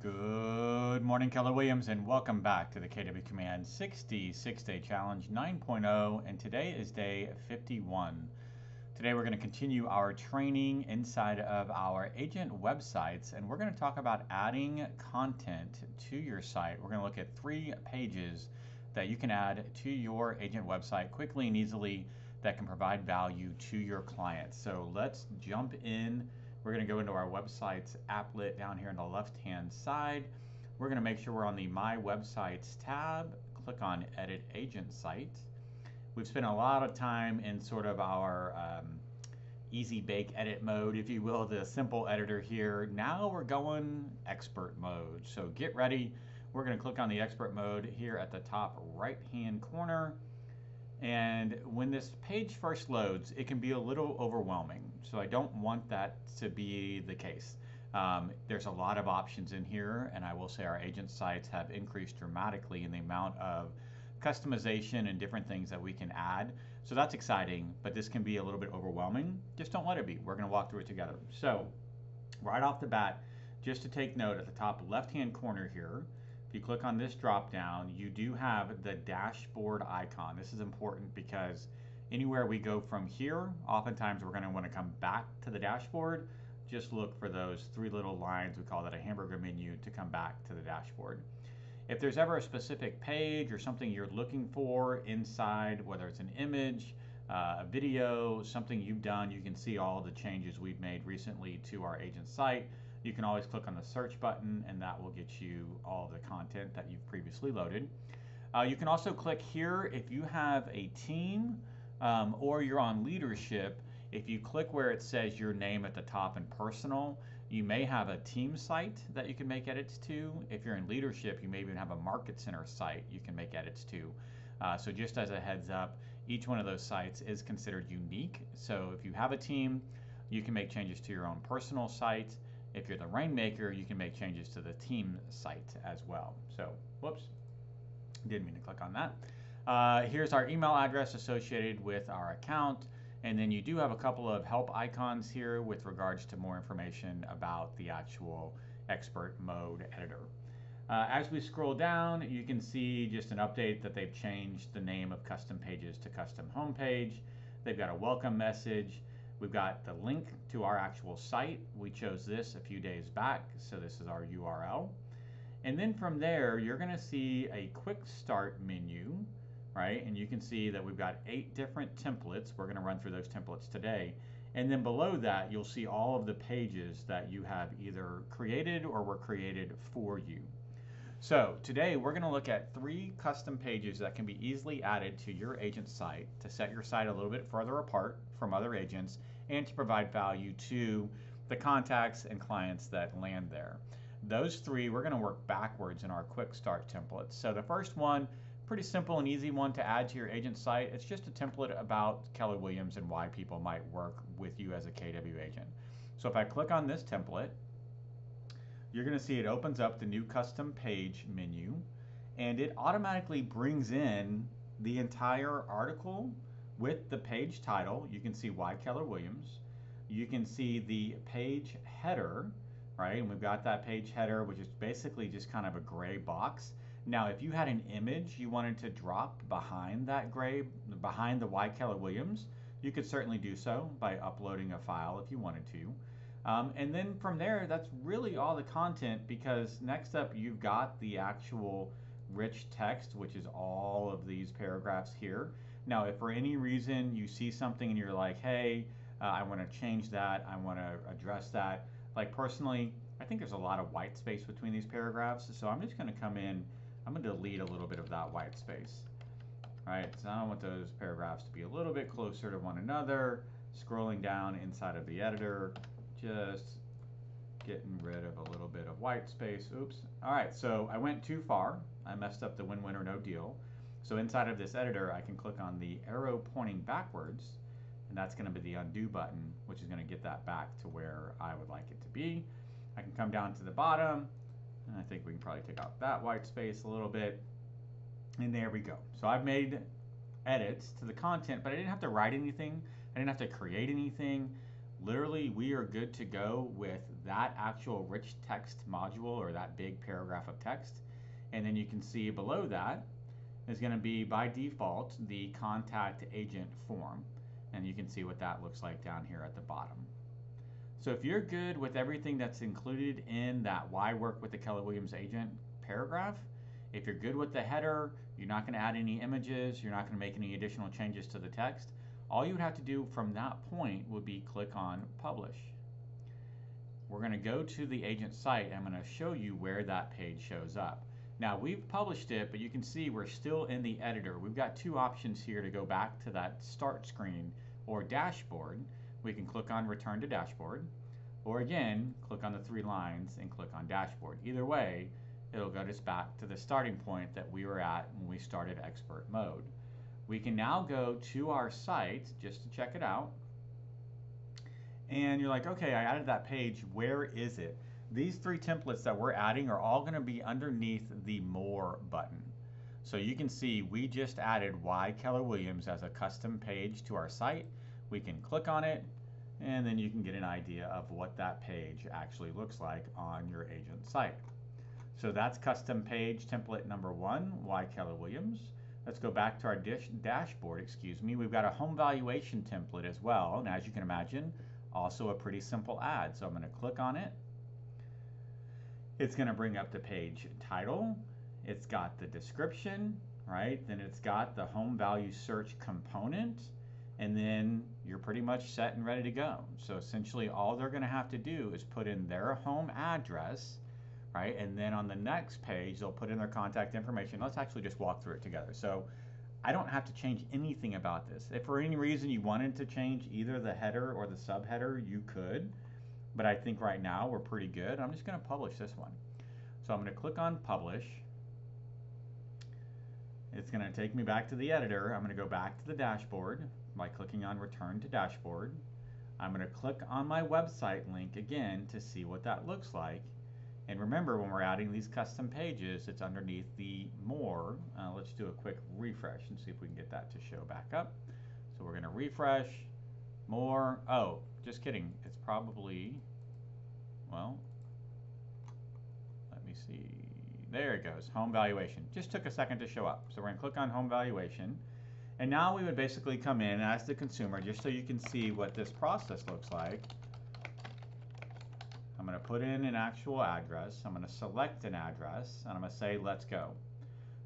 Good morning, Keller Williams, and welcome back to the KW Command 60 6 Day Challenge 9.0. And today is day 51. Today, we're going to continue our training inside of our agent websites, and we're going to talk about adding content to your site. We're going to look at three pages that you can add to your agent website quickly and easily that can provide value to your clients. So, let's jump in we're going to go into our website's applet down here on the left-hand side. We're going to make sure we're on the My Websites tab. Click on Edit Agent Site. We've spent a lot of time in sort of our um, easy bake edit mode, if you will, the simple editor here. Now we're going expert mode. So get ready. We're going to click on the expert mode here at the top right hand corner. And when this page first loads, it can be a little overwhelming. So I don't want that to be the case. Um, there's a lot of options in here, and I will say our agent sites have increased dramatically in the amount of customization and different things that we can add. So that's exciting, but this can be a little bit overwhelming. Just don't let it be. We're going to walk through it together. So right off the bat, just to take note at the top left-hand corner here, if you click on this drop down, you do have the dashboard icon. This is important because anywhere we go from here, oftentimes we're going to want to come back to the dashboard. Just look for those three little lines, we call that a hamburger menu, to come back to the dashboard. If there's ever a specific page or something you're looking for inside, whether it's an image, uh, a video, something you've done, you can see all the changes we've made recently to our agent site you can always click on the search button and that will get you all of the content that you've previously loaded. Uh, you can also click here if you have a team um, or you're on leadership. If you click where it says your name at the top and personal, you may have a team site that you can make edits to. If you're in leadership, you may even have a market center site you can make edits to. Uh, so just as a heads up, each one of those sites is considered unique. So if you have a team, you can make changes to your own personal site. If you're the rainmaker, you can make changes to the team site as well. So, whoops, didn't mean to click on that. Uh, here's our email address associated with our account. And then you do have a couple of help icons here with regards to more information about the actual expert mode editor. Uh, as we scroll down, you can see just an update that they've changed the name of custom pages to custom homepage. They've got a welcome message. We've got the link to our actual site. We chose this a few days back, so this is our URL. And then from there, you're going to see a quick start menu, right? And you can see that we've got eight different templates. We're going to run through those templates today. And then below that, you'll see all of the pages that you have either created or were created for you. So today we're going to look at three custom pages that can be easily added to your agent site to set your site a little bit further apart from other agents and to provide value to the contacts and clients that land there. Those three, we're going to work backwards in our quick start templates. So the first one, pretty simple and easy one to add to your agent site. It's just a template about Keller Williams and why people might work with you as a KW agent. So if I click on this template, you're going to see it opens up the new custom page menu and it automatically brings in the entire article with the page title. You can see why Keller Williams. You can see the page header, right? And we've got that page header, which is basically just kind of a gray box. Now, if you had an image you wanted to drop behind that gray, behind the why Keller Williams, you could certainly do so by uploading a file if you wanted to. Um, and then from there, that's really all the content because next up you've got the actual rich text, which is all of these paragraphs here. Now, if for any reason you see something and you're like, hey, uh, I want to change that, I want to address that, like personally, I think there's a lot of white space between these paragraphs. So I'm just going to come in, I'm going to delete a little bit of that white space. All right, so I want those paragraphs to be a little bit closer to one another. Scrolling down inside of the editor, just getting rid of a little bit of white space. Oops. All right, so I went too far. I messed up the win-win or no deal. So inside of this editor, I can click on the arrow pointing backwards, and that's going to be the undo button, which is going to get that back to where I would like it to be. I can come down to the bottom, and I think we can probably take out that white space a little bit. And there we go. So I've made edits to the content, but I didn't have to write anything. I didn't have to create anything literally we are good to go with that actual rich text module or that big paragraph of text. And then you can see below that is going to be by default the contact agent form. And you can see what that looks like down here at the bottom. So if you're good with everything that's included in that why work with the Keller Williams agent paragraph, if you're good with the header, you're not going to add any images, you're not going to make any additional changes to the text, all you would have to do from that point would be click on publish. We're going to go to the agent site. I'm going to show you where that page shows up. Now we've published it, but you can see we're still in the editor. We've got two options here to go back to that start screen or dashboard. We can click on return to dashboard, or again, click on the three lines and click on dashboard. Either way, it'll get us back to the starting point that we were at when we started expert mode. We can now go to our site just to check it out. And you're like, okay, I added that page. Where is it? These three templates that we're adding are all going to be underneath the More button. So you can see we just added Why Keller Williams as a custom page to our site. We can click on it, and then you can get an idea of what that page actually looks like on your agent site. So that's custom page template number one, Why Keller Williams. Let's go back to our dish, dashboard, excuse me. We've got a home valuation template as well, and as you can imagine, also a pretty simple ad. So I'm going to click on it. It's going to bring up the page title. It's got the description, right? Then it's got the home value search component, and then you're pretty much set and ready to go. So essentially all they're going to have to do is put in their home address right? And then on the next page, they'll put in their contact information. Let's actually just walk through it together. So I don't have to change anything about this. If for any reason you wanted to change either the header or the subheader, you could. But I think right now we're pretty good. I'm just going to publish this one. So I'm going to click on publish. It's going to take me back to the editor. I'm going to go back to the dashboard by clicking on return to dashboard. I'm going to click on my website link again to see what that looks like. And remember, when we're adding these custom pages, it's underneath the more. Uh, let's do a quick refresh and see if we can get that to show back up. So we're going to refresh, more. Oh, just kidding. Probably, well, let me see. There it goes, home valuation. Just took a second to show up. So we're going to click on home valuation. And now we would basically come in as the consumer, just so you can see what this process looks like. I'm going to put in an actual address. I'm going to select an address and I'm going to say, let's go.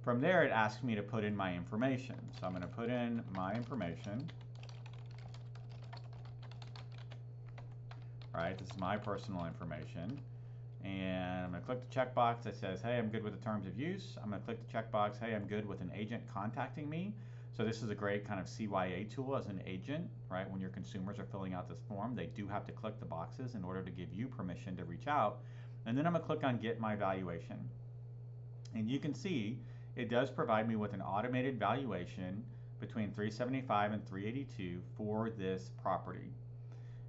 From there, it asks me to put in my information. So I'm going to put in my information. Right, this is my personal information. And I'm going to click the checkbox that says, hey, I'm good with the terms of use. I'm going to click the checkbox, hey, I'm good with an agent contacting me. So this is a great kind of CYA tool as an agent, right? When your consumers are filling out this form, they do have to click the boxes in order to give you permission to reach out. And then I'm gonna click on get my valuation. And you can see it does provide me with an automated valuation between 375 and 382 for this property.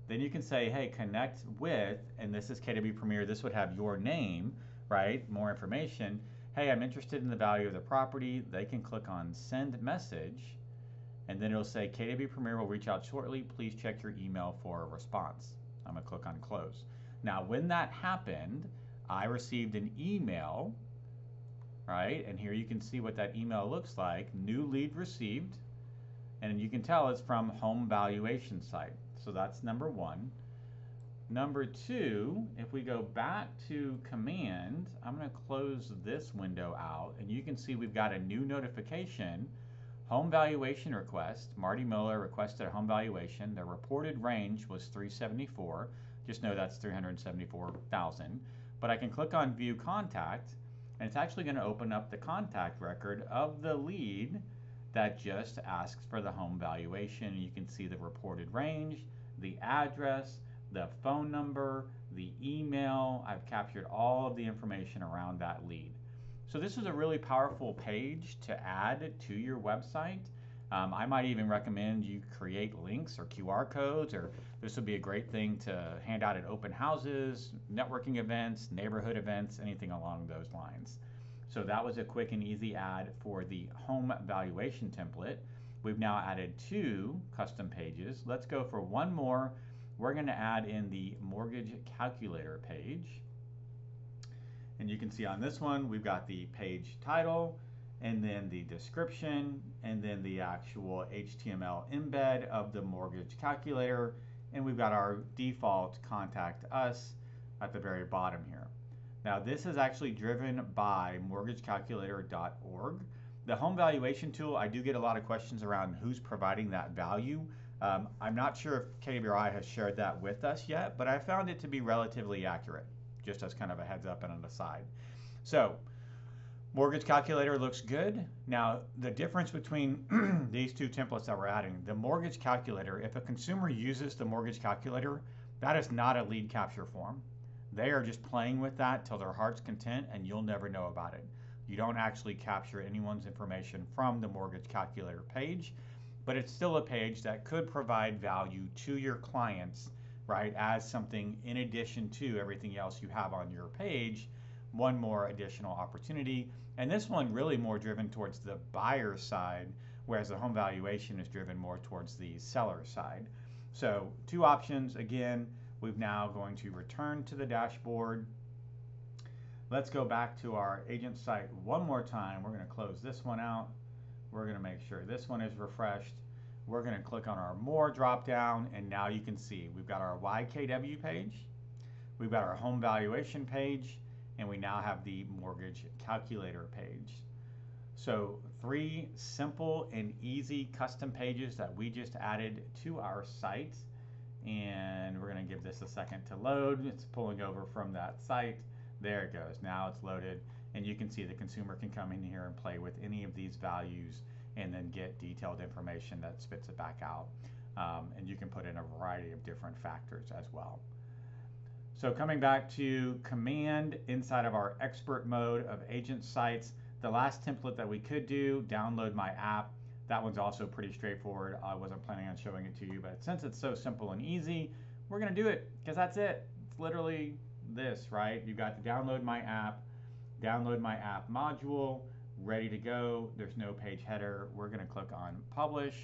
Then you can say, hey, connect with, and this is KW Premier, this would have your name, right? More information hey, I'm interested in the value of the property, they can click on send message and then it'll say KW Premier will reach out shortly. Please check your email for a response. I'm gonna click on close. Now, when that happened, I received an email, right? And here you can see what that email looks like. New lead received, and you can tell it's from home valuation site. So that's number one. Number two, if we go back to command, I'm going to close this window out and you can see we've got a new notification. Home valuation request. Marty Miller requested a home valuation. The reported range was 374. Just know that's 374,000. But I can click on view contact and it's actually going to open up the contact record of the lead that just asks for the home valuation. You can see the reported range, the address, the phone number, the email. I've captured all of the information around that lead. So this is a really powerful page to add to your website. Um, I might even recommend you create links or QR codes, or this would be a great thing to hand out at open houses, networking events, neighborhood events, anything along those lines. So that was a quick and easy add for the home valuation template. We've now added two custom pages. Let's go for one more we're going to add in the mortgage calculator page. And you can see on this one, we've got the page title, and then the description, and then the actual HTML embed of the mortgage calculator, and we've got our default contact us at the very bottom here. Now this is actually driven by mortgagecalculator.org. The home valuation tool, I do get a lot of questions around who's providing that value. Um, I'm not sure if KWRI has shared that with us yet, but I found it to be relatively accurate, just as kind of a heads up and an aside. So, mortgage calculator looks good. Now, the difference between these two templates that we're adding, the mortgage calculator, if a consumer uses the mortgage calculator, that is not a lead capture form. They are just playing with that till their heart's content and you'll never know about it. You don't actually capture anyone's information from the mortgage calculator page, but it's still a page that could provide value to your clients, right, as something in addition to everything else you have on your page, one more additional opportunity. And this one really more driven towards the buyer side, whereas the home valuation is driven more towards the seller side. So two options, again, we've now going to return to the dashboard Let's go back to our agent site one more time. We're going to close this one out. We're going to make sure this one is refreshed. We're going to click on our more drop down and now you can see we've got our Why KW page, we've got our home valuation page, and we now have the mortgage calculator page. So three simple and easy custom pages that we just added to our site. And we're going to give this a second to load. It's pulling over from that site. There it goes. Now it's loaded and you can see the consumer can come in here and play with any of these values and then get detailed information that spits it back out. Um, and you can put in a variety of different factors as well. So coming back to command inside of our expert mode of agent sites, the last template that we could do, download my app, that one's also pretty straightforward. I wasn't planning on showing it to you, but since it's so simple and easy, we're gonna do it because that's it. It's literally this, right? You've got to download my app, download my app module, ready to go. There's no page header. We're going to click on publish.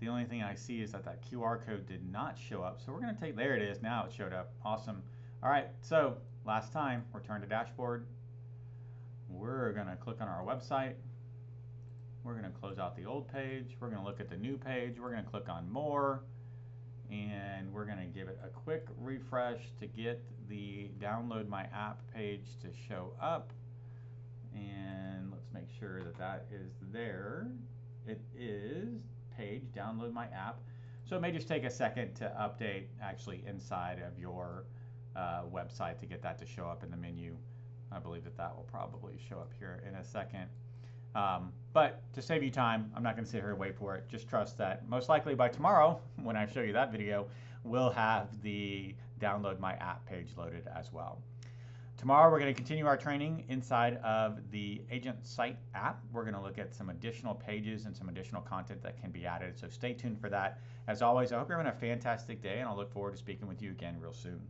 The only thing I see is that that QR code did not show up. So we're going to take, there it is. Now it showed up. Awesome. All right. So last time, return to dashboard. We're going to click on our website. We're going to close out the old page. We're going to look at the new page. We're going to click on more. And we're going to give it a quick refresh to get the download my app page to show up. And let's make sure that that is there. It is page download my app. So it may just take a second to update actually inside of your uh, website to get that to show up in the menu. I believe that that will probably show up here in a second um, but to save you time, I'm not going to sit here and wait for it. Just trust that most likely by tomorrow, when I show you that video, we'll have the download my app page loaded as well. Tomorrow, we're going to continue our training inside of the Agent Site app. We're going to look at some additional pages and some additional content that can be added. So stay tuned for that. As always, I hope you're having a fantastic day, and I'll look forward to speaking with you again real soon.